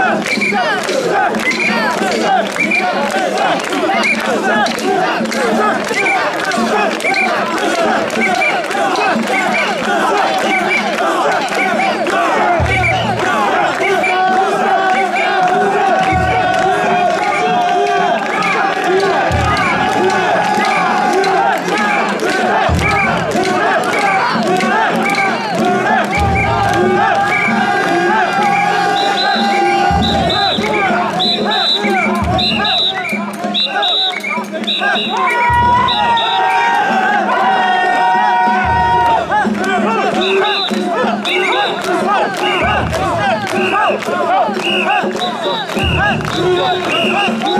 Yeah! Hey!